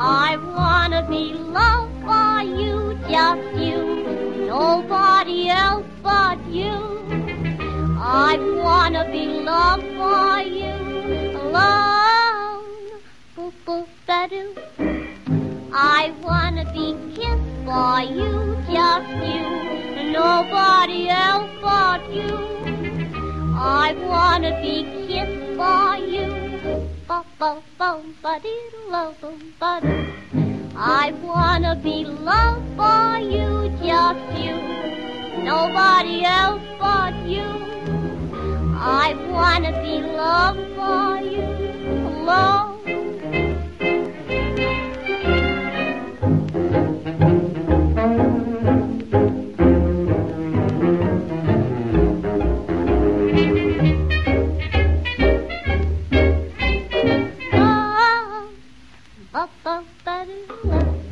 I wanna be loved by you, just you, nobody else but you. I wanna be loved by you alone. Boop boop ba-doo. I wanna be kissed by you, just you, nobody else but you. I wanna be kissed. Ba ba ba dee lo boom. I wanna be loved by you, just you, nobody else but you. I wanna be loved by you Ba doo.